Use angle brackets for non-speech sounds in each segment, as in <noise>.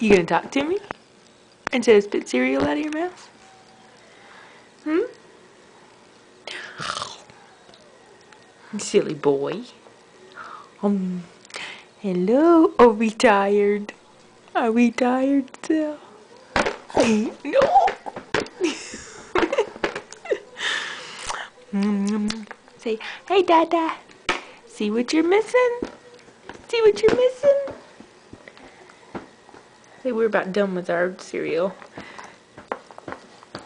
You gonna talk to me? Instead of spit cereal out of your mouth? Hmm? <sighs> Silly boy. Um, hello? Are we tired? Are we tired still? no! <laughs> Say, hey, Dada. See what you're missing? See what you're missing? Say, we're about done with our cereal.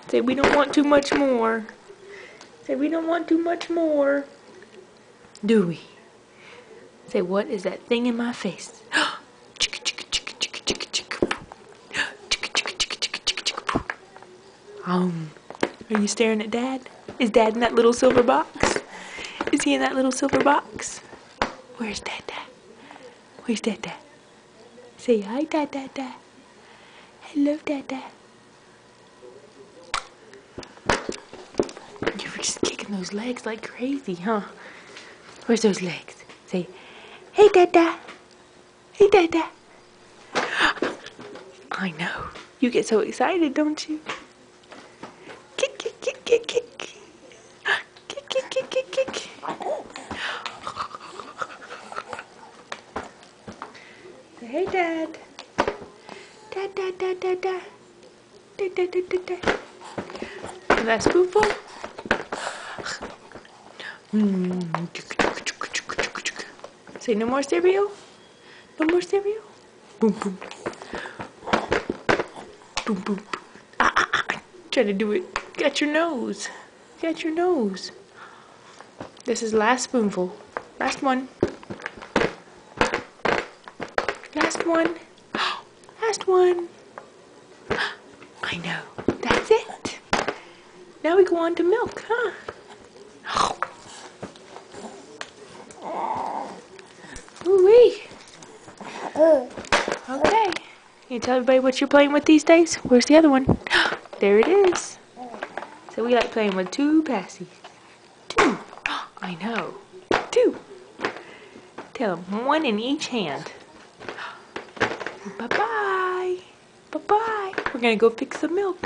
Say, we don't want too much more. Say, we don't want too much more. Do we? Say, what is that thing in my face? Um, are you staring at Dad? Is Dad in that little silver box? Is he in that little silver box? Where's Dad? Where's Dad? Dad? Say hi, Dad, Dad, Dad. Hello, Dad, Dad. You're just kicking those legs like crazy, huh? Where's those legs? Say, hey, Dada. Hey, Dada. I know. You get so excited, don't you? Kick, kick, kick, kick, kick. Kick, kick, kick, kick, kick. Say, hey, Dad. Dad, dad, dad, dad, dad. Dad, dad, dad, dad, dad. That spoonful? Say no more cereal? No more cereal? Boom, boom. Boom, boom. Ah, ah, ah. Try to do it. Got your nose. Got your nose. This is last spoonful. Last one. Last one. One. I know. That's it. Now we go on to milk, huh? Ooh-wee. Okay. Can you tell everybody what you're playing with these days? Where's the other one? <gasps> there it is. So we like playing with two passies. Two. <gasps> I know. Two. Tell them one in each hand. <gasps> Bye-bye. Bye-bye. We're going to go pick some milk.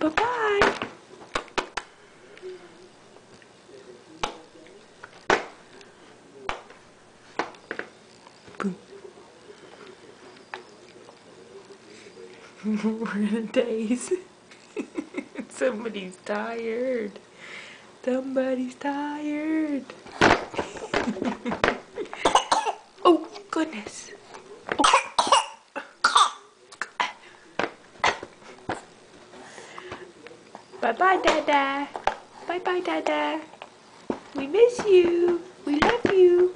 Bye-bye. <laughs> We're in a daze. <laughs> Somebody's tired. Somebody's tired. <laughs> oh, goodness. Bye bye, Dada. Bye bye, Dada. We miss you. We love you.